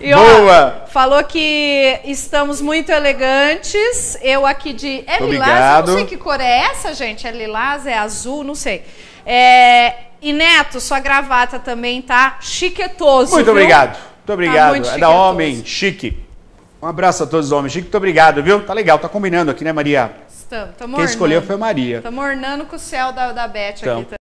E, ó, Boa! Falou que estamos muito elegantes. Eu aqui de. É lilás? não sei que cor é essa, gente. É lilás, é azul, não sei. É, E Neto, sua gravata também tá chiquetoso. Muito viu? obrigado. Muito tá obrigado. muito é da. Homem Chique. Um abraço a todos os homens chique. Muito obrigado, viu? Tá legal, tá combinando aqui, né, Maria? Estamos, Quem Quem escolheu foi a Maria. Estamos ornando com o céu da, da Beth aqui aqui